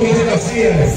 Duque de Caxias.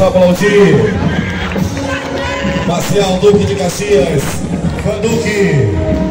Aplaudir. Marcial Duque de Caxias. Fã Duque.